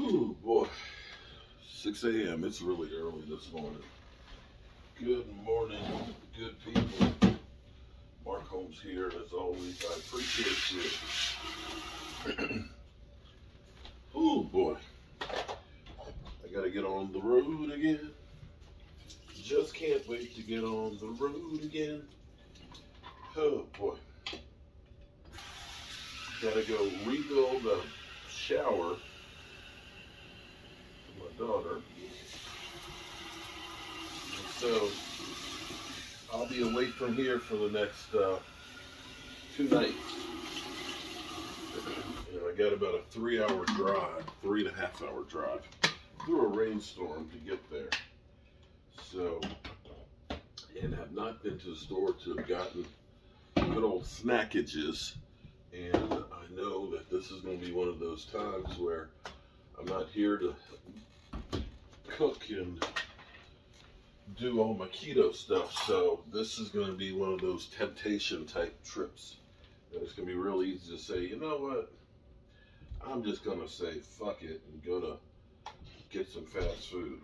Ooh, boy. 6 a.m. It's really early this morning. Good morning, good people. Mark Holmes here, as always. I appreciate you. oh, boy. I gotta get on the road again. Just can't wait to get on the road again. Oh, boy. Gotta go rebuild a shower daughter. So I'll be away from here for the next uh, two nights. And I got about a three hour drive, three and a half hour drive through a rainstorm to get there. So, and have not been to the store to have gotten good old snackages. And I know that this is going to be one of those times where I'm not here to cook and do all my keto stuff. So this is going to be one of those temptation type trips. It's going to be real easy to say, you know what? I'm just going to say fuck it and go to get some fast food.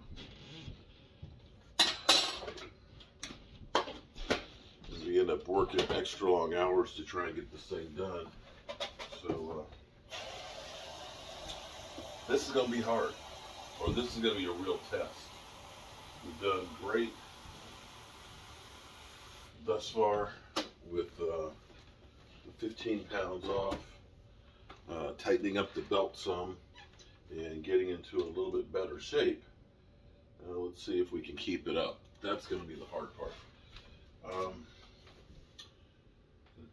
Because we end up working extra long hours to try and get this thing done. So uh, this is going to be hard, or this is going to be a real test. We've done great thus far with uh, 15 pounds off, uh, tightening up the belt some, and getting into a little bit better shape. Uh, let's see if we can keep it up. That's going to be the hard part. Um,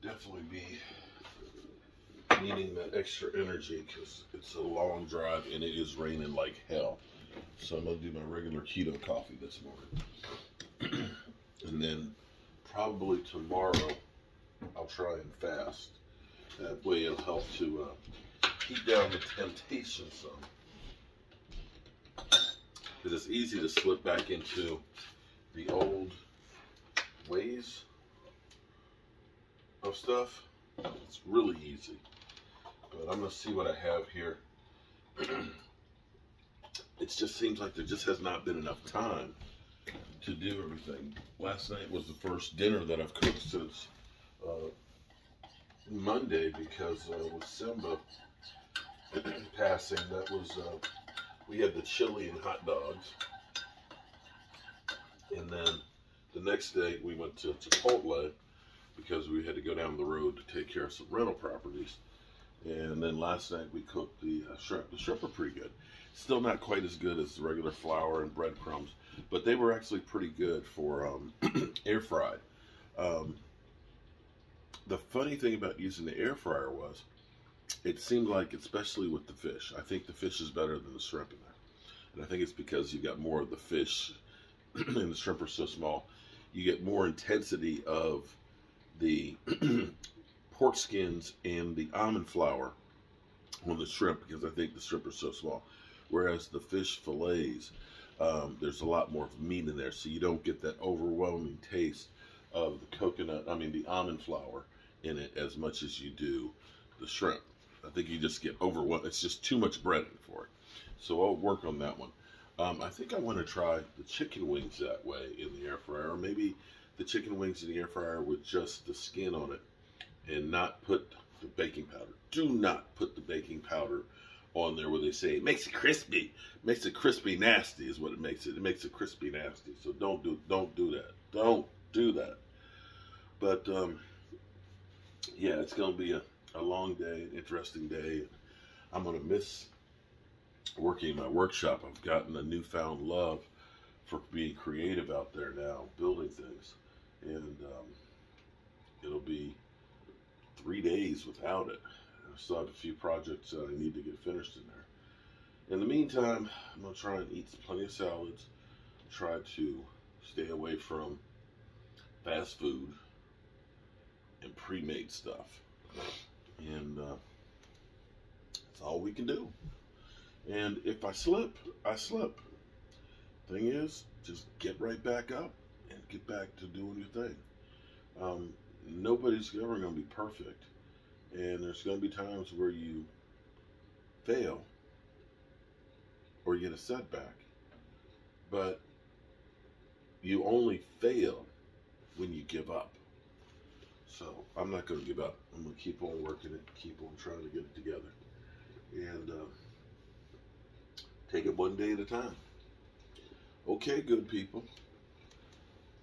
definitely be needing that extra energy because it's a long drive and it is raining like hell. So I'm gonna do my regular keto coffee this morning. and then probably tomorrow I'll try and fast. That way it'll help to uh, keep down the temptation some. Because it's easy to slip back into the old ways of stuff. It's really easy. But I'm gonna see what I have here. it just seems like there just has not been enough time to do everything. Last night was the first dinner that I've cooked since uh, Monday because uh, with Simba passing, that was uh, we had the chili and hot dogs, and then the next day we went to Chipotle because we had to go down the road to take care of some rental properties. And then last night we cooked the uh, shrimp. The shrimp are pretty good. Still not quite as good as the regular flour and breadcrumbs, but they were actually pretty good for um, air fried. Um, the funny thing about using the air fryer was it seemed like, especially with the fish, I think the fish is better than the shrimp in there. And I think it's because you got more of the fish and the shrimp are so small. You get more intensity of the pork skins and the almond flour on the shrimp because I think the shrimp are so small. Whereas the fish fillets, um, there's a lot more meat in there, so you don't get that overwhelming taste of the coconut, I mean the almond flour in it as much as you do the shrimp. I think you just get overwhelmed. It's just too much breading for it. So I'll work on that one. Um, I think I want to try the chicken wings that way in the air fryer, or maybe the chicken wings in the air fryer with just the skin on it and not put the baking powder. Do not put the baking powder on there where they say it makes it crispy. makes it crispy nasty is what it makes it. It makes it crispy nasty. So don't do don't do that. Don't do that. But um, yeah, it's gonna be a, a long day, interesting day. I'm gonna miss working in my workshop. I've gotten a newfound love for being creative out there now, building things, and um, it'll be without it. I still have a few projects that I need to get finished in there. In the meantime, I'm gonna try and eat plenty of salads. Try to stay away from fast food and pre-made stuff, and uh, that's all we can do. And if I slip, I slip. Thing is, just get right back up and get back to doing your thing. Um, nobody's ever going to be perfect. And there's going to be times where you fail. or you get a setback. But you only fail when you give up. So I'm not going to give up. I'm going to keep on working it, keep on trying to get it together, and uh, take it one day at a time. Okay, good people.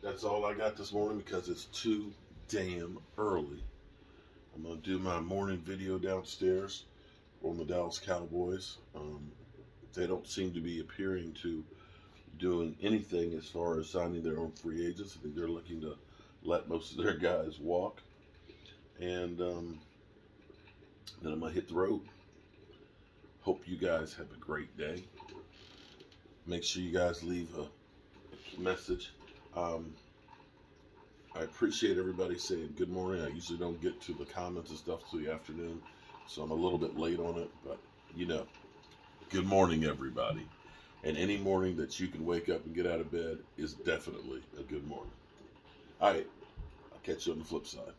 That's all I got this morning because it's too damn early. I'm going to do my morning video downstairs on the Dallas Cowboys. Um, they don't seem to be appearing to doing anything as far as signing their own free agents. I think they're looking to let most of their guys walk. And um, then I'm going to hit the road. Hope you guys have a great day. Make sure you guys leave a message um, I appreciate everybody saying good morning. I usually don't get to the comments and stuff till the afternoon, so I'm a little bit late on it. But you know, good morning, everybody. And any morning that you can wake up and get out of bed is definitely a good morning. All right, I'll catch you on the flip side.